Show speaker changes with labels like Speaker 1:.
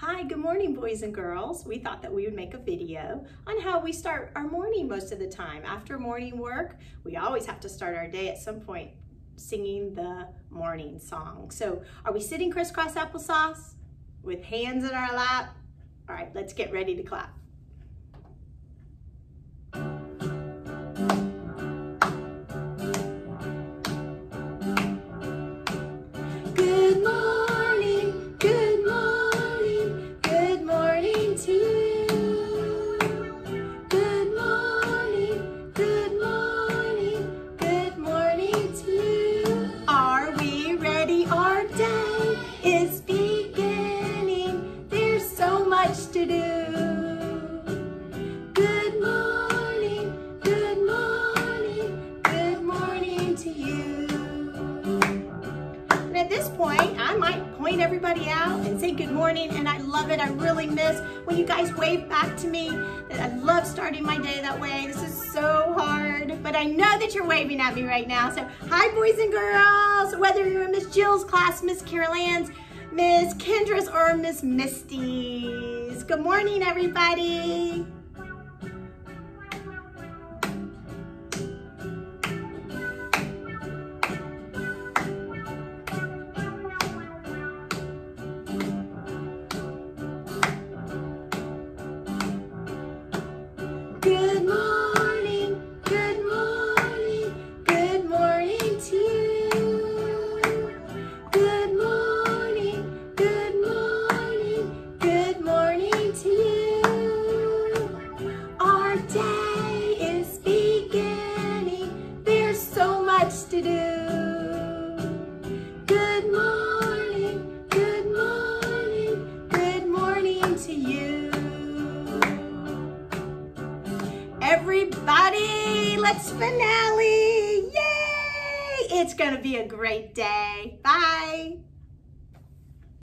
Speaker 1: Hi, good morning, boys and girls. We thought that we would make a video on how we start our morning most of the time. After morning work, we always have to start our day at some point singing the morning song. So are we sitting crisscross applesauce with hands in our lap? All right, let's get ready to clap. To do. Good morning, good morning, good morning to you. And at this point, I might point everybody out and say good morning, and I love it. I really miss when you guys wave back to me. I love starting my day that way. This is so hard, but I know that you're waving at me right now. So hi, boys and girls. Whether you're in Miss Jill's class, Miss Carol Ann's, Miss Kendra's, or Miss Misty's. Good morning, everybody. Everybody, let's finale. Yay! It's gonna be a great day. Bye.